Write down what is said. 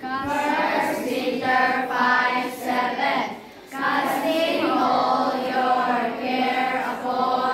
First Peter 5, 7. Casting all your care upon